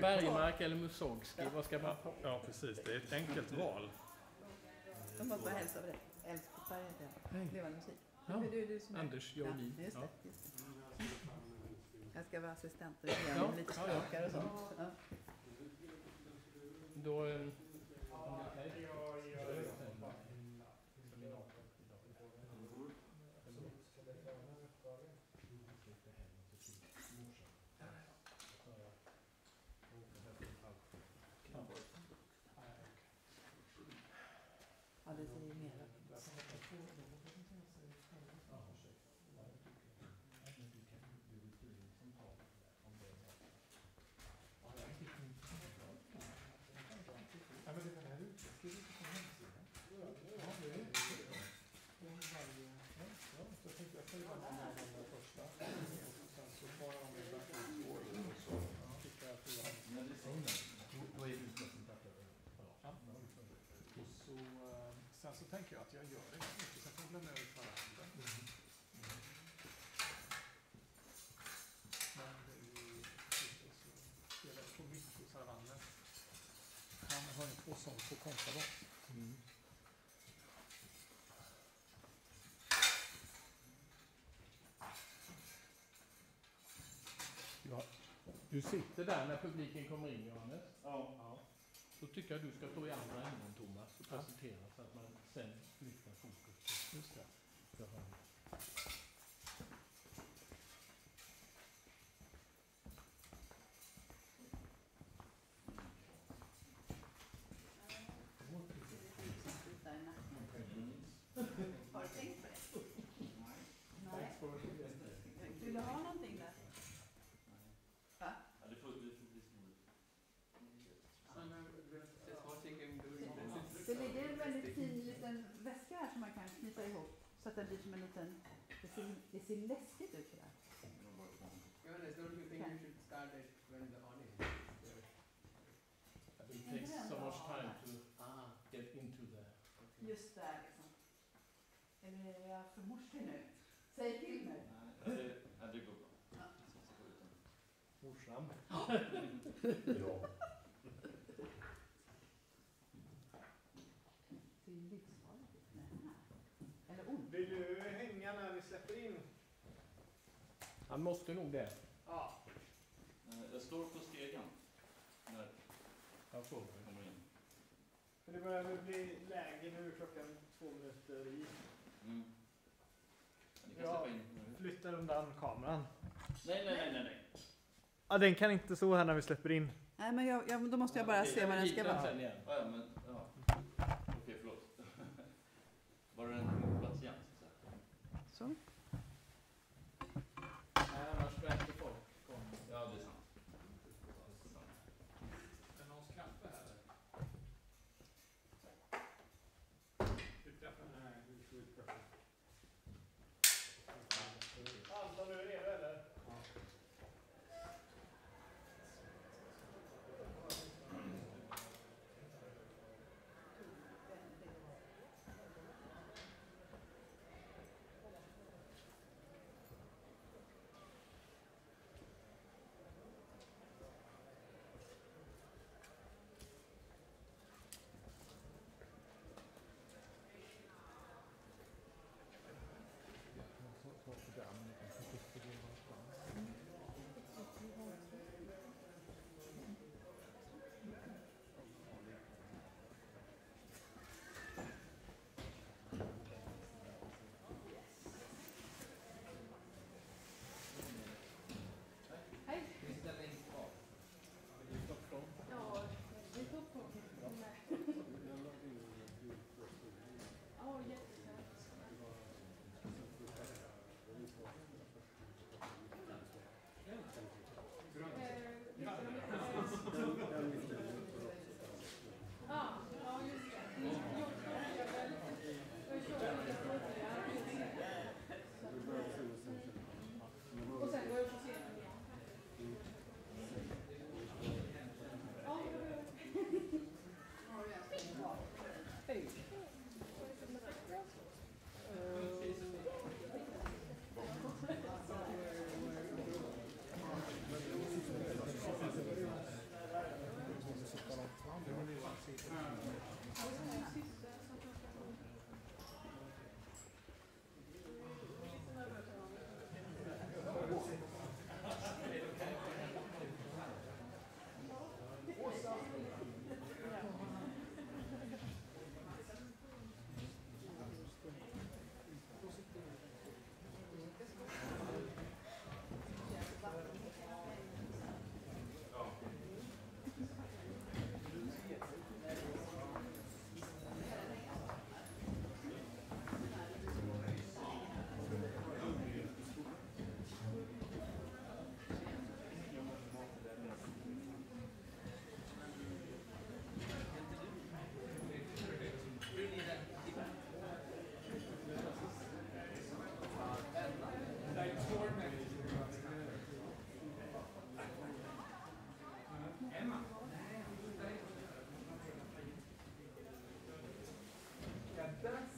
Bergmark eller Mussorgsky, vad ska man... Ja, precis. Det är ett enkelt val. De måste bara hälsa på dig. Älskberg heter. Levande musik. Ja. Du, du som är- Anders Jolin. Ja, just det. Just det. Jag ska vara assistent och ge Ja, lite språkar och sånt. Ja. Då... tänker jag att jag gör inte så mycket, sen får jag över varandra. Men det är ju precis så spelar på Mikko Saravanen. Han har ju två sång på kontrabas. Ja. Du sitter där när publiken kommer in, Johannes. Ja. Ja. Då tycker jag du ska stå i andra änden, Thomas, och presentera så att man sen flyttar fokus. Just det. För honom. Har du tänkt på det? Nej. Vill du ha någonting där? Va? Ja, det får, det får bli smodigt. Det ligger en väldigt fin liten väska knyta ihop så att den blir som en liten... Det ser, det ser läskigt ut sådär. Johannes, don't you think you should start it when the audience is there? It takes so much time to Ah, get into the... Just där liksom. Eller är jag för morsig nu? Säg till mig. Ja, det, ja, går bra. Ja. Morsan. Det är ju livsfarligt. Nej. Eller ont. Vill du hänga när vi släpper in? Han måste nog det. Ja. Eh, Jag står på stegen när Jag får jag kommer in. För det börjar väl bli läge nu klockan två minuter i. Mm. Ja, Ja. in. Flyttar undan kameran. Nej, nej, nej, nej, nej. Ja, den kan inte stå här när vi släpper in. Nej, men jag, jag, då måste jag bara se vad den ska vara. Ja, ja, men, ja. Okej, förlåt. Var det en plats igen? Så? Så. Hallelujah. That's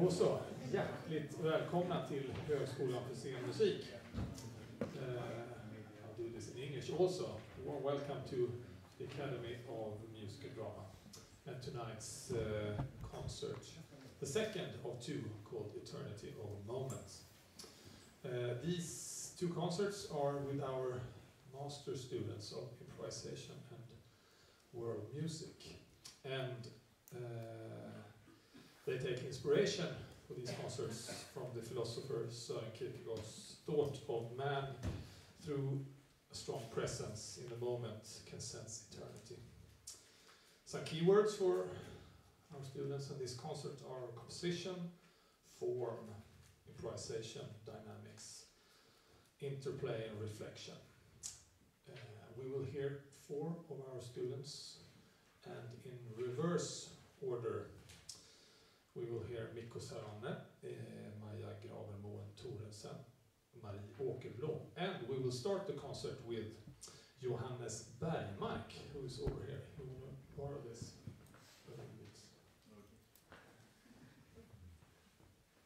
Då så, hjärtligt välkomna till Högskolan för scenmusik. Uh, I'll do this in English also. Warm welcome to the Academy of Music and Drama and tonight's uh, concert, the second of two called Eternity of Moments. Uh, these two concerts are with our master students of improvisation and world music. And uh, they take inspiration for these concerts from the philosopher Søren Kierkegaard's thought of man through a strong presence in the moment can sense eternity. Some keywords for our students in this concert are composition, form, improvisation, dynamics, interplay and reflection. Uh, we will hear four of our students and in reverse order we will hear Mikko Sarane, eh, Maja Gravermoen Torensen, Marie Åkerblom. And we will start the concert with Johannes Bergmark, who is over here. You want to borrow this? a?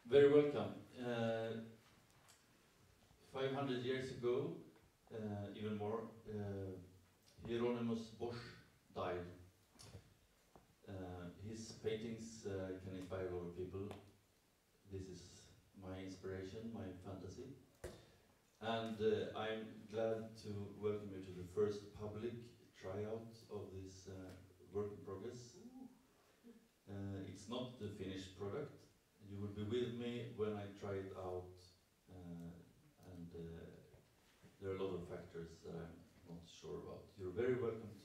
Very welcome. Uh, 500 years ago, uh, even more, uh, Hieronymus Bosch died. Paintings uh, can inspire other people. This is my inspiration, my fantasy. And uh, I'm glad to welcome you to the first public tryout of this uh, work in progress. Uh, it's not the finished product. You will be with me when I try it out, uh, and uh, there are a lot of factors that I'm not sure about. You're very welcome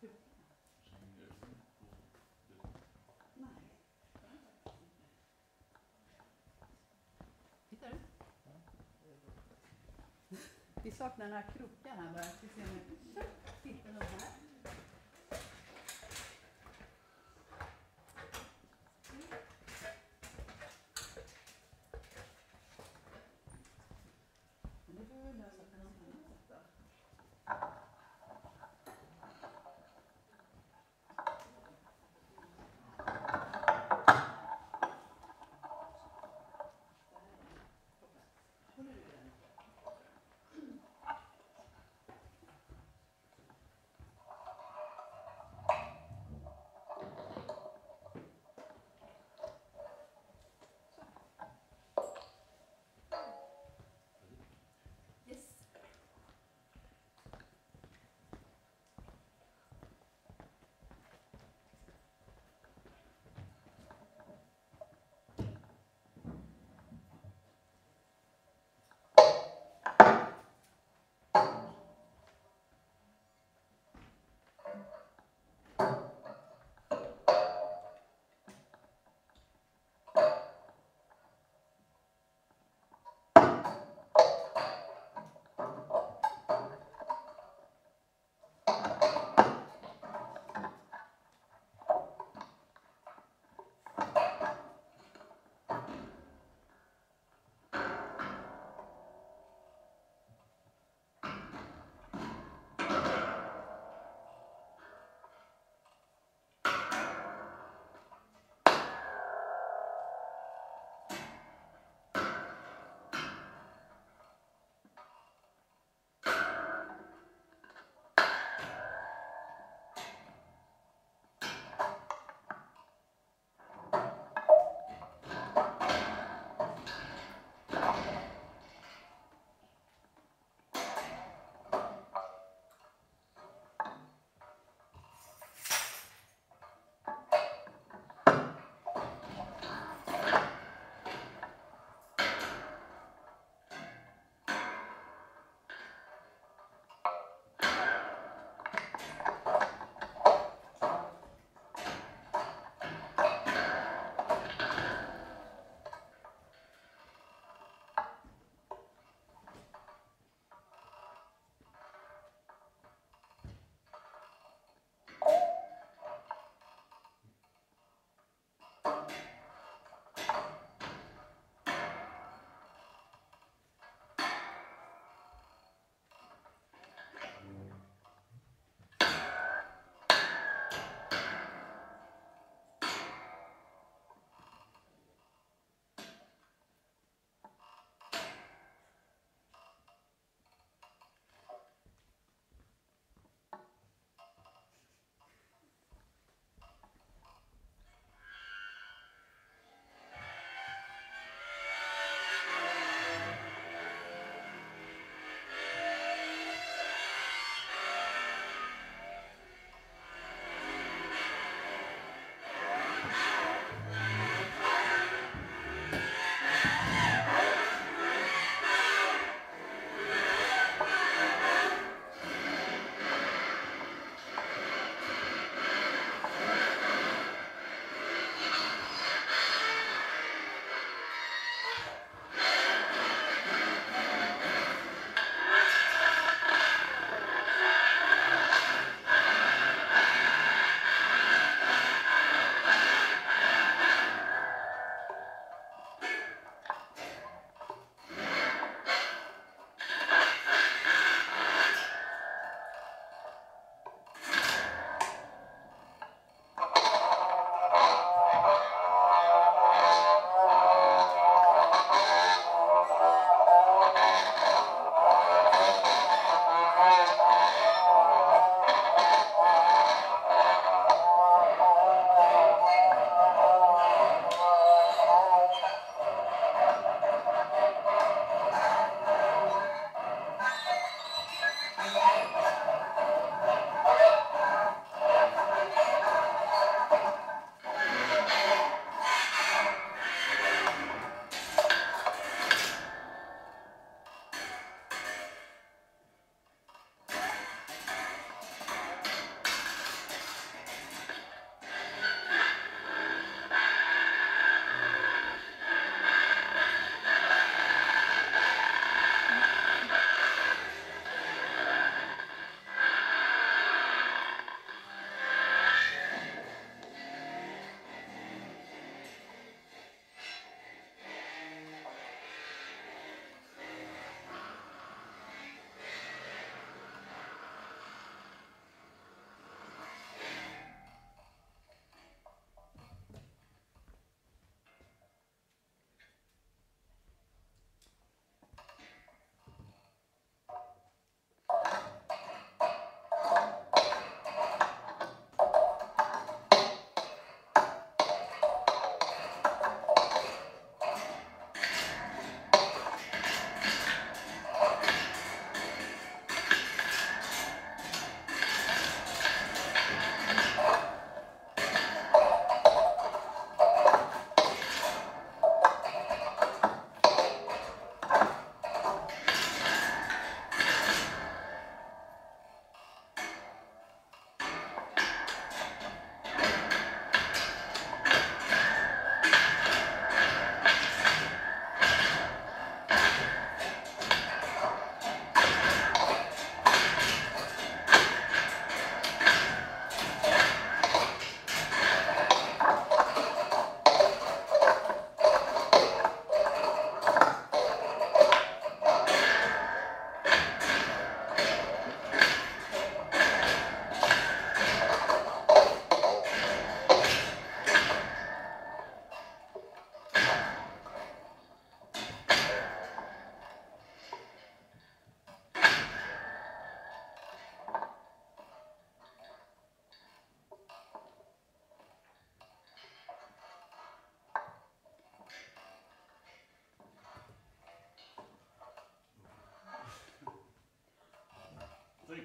Hittar du? Vi saknar några krokar här bara. Ska se om jag hittar de här.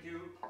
you